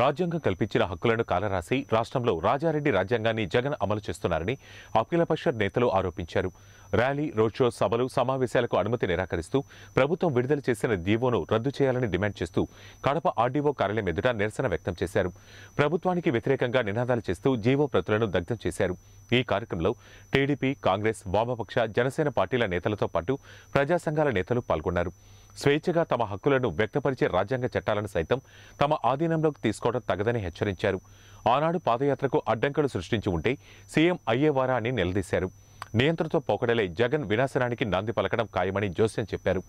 రాజ్యాంగం కల్పించిన హక్కులను కాలరాసి రాష్ట్రంలో రాజారెడ్డి రాజ్యాంగాన్ని జగన్ అమలు చేస్తున్నారని అఖిల పరిషత్ నేతలు ఆరోపించారు. ర్యాలీ రోడ్ షో సభలు సమావేశాలకు అనుమతి నిరాకరిస్తూ ప్రభుత్వం విడుదల చేసిన దీవోను రద్దు చేయాలని డిమాండ్ చేస్తూ కడప ఆర్డీఓ కార్యాలయం ఎదుట నిరసన వ్యక్తం చేశారు. ప్రభుత్వానికి వ్యతిరేకంగా నినాదాలు చేస్తూ జీవో ప్రతులను దగ్ధం చేశారు. ఈ కార్యక్రమంలో టీడీపీ కాంగ్రెస్ వామపక్ష జనసేన పార్టీల నేతలతో పాటు ప్రజా సంఘాల నేతలు పాల్గొన్నారు. స్వేచ్ఛగా తమ హక్కులను వ్యక్తపరిచే రాజ్యాంగ చట్టాలను సైతం తమ ఆధీనంలోకి తీసుకోవడం తగదని హెచ్చరించారు. ఆనాడు పాదయాత్రకు అడ్డంకులు సృష్టించి ఉంటే సీఎం అయ్యేవారా అని నిలదీశారు. నియంత్రణతో పోకడలే జగన్ వినాశనానికి నాంది పలకడం ఖాయమని జోస్యం చెప్పారు.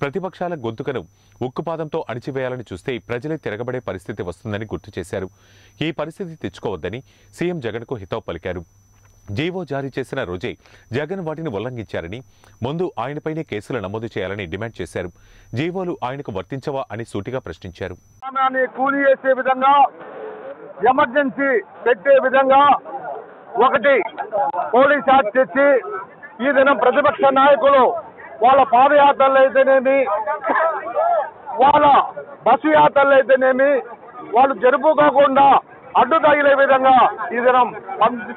ప్రతిపక్షాల గొంతుకను ఉక్కుపాదంతో అణిచివేయాలని చూస్తే ప్రజలే తిరగబడే పరిస్థితి వస్తుందని గుర్తు చేశారు. ఈ పరిస్థితి తెచ్చుకోవద్దని సీఎం జగన్కు హితవు పలికారు. జీవో జారీ చేసిన రోజే జగన్ వాటిని ఉల్లంఘించారని ముందు ఆయనపైనే కేసులు నమోదు చేయాలని డిమాండ్ చేశారు. జీవోలు ఆయనకు వర్తించవా అని సూటిగా ప్రశ్నించారు. కూలి చేసే విధంగా ఎమర్జెన్సీ పెట్టే విధంగా ఒకటి పోలీస్ యాక్ట్ తెచ్చి ఈ దినం ప్రతిపక్ష నాయకులు వాళ్ళ పాదయాత్రలు అయితేనేమి వాళ్ళ బస్సు యాత్రలు అయితేనేమి వాళ్ళు జరుపుకోకుండా అడ్డు తగిలే విధంగా ఈ దినం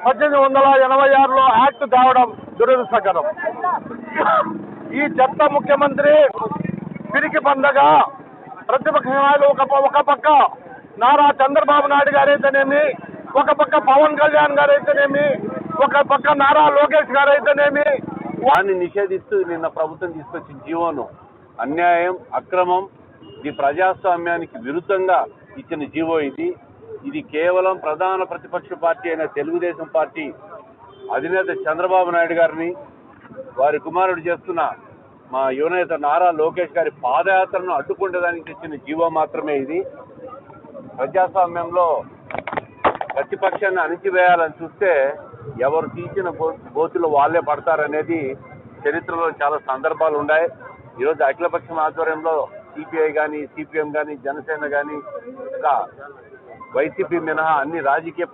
పద్దెనిమిది వందల ఎనభై ఆరులో యాక్ట్ కావడం దురదృష్టకరం. ఈ చెత్త ముఖ్యమంత్రి పిరికి పండగ ప్రతిపక్ష నాయకులు ఒక ఒక పక్క నారా చంద్రబాబు నాయుడు గారైతేనేమి ఒక పక్క పవన్ కళ్యాణ్ గారు అయితేనేమి ఒక పక్క నారా లోకేష్ గారు అయితేనేమి వారిని నిషేధిస్తూ నిన్న ప్రభుత్వం తీసుకొచ్చిన జీవోను. అన్యాయం అక్రమం ఇది ప్రజాస్వామ్యానికి విరుద్ధంగా ఇచ్చిన జీవో ఇది. ఇది కేవలం ప్రధాన ప్రతిపక్ష పార్టీ అయిన తెలుగుదేశం పార్టీ అధినేత చంద్రబాబు నాయుడు గారిని వారి కుమారుడు చేస్తున్న మా యువనేత నారా లోకేష్ గారి పాదయాత్రను అడ్డుకుంటడానికి తెచ్చిన జీవో మాత్రమే ఇది. ప్రజాస్వామ్యంలో ప్రతిపక్షాన్ని అణిచివేయాలని చూస్తే ఎవరు తీసిన గోతులు వాళ్ళే పడతారనేది చరిత్రలో చాలా సందర్భాలు ఉన్నాయి. ఈరోజు అఖిలపక్షం ఆధ్వర్యంలో సిపిఐ కానీ సిపిఎం కానీ జనసేన కానీ ఇంకా వైసీపీ మినహా అన్ని రాజకీయ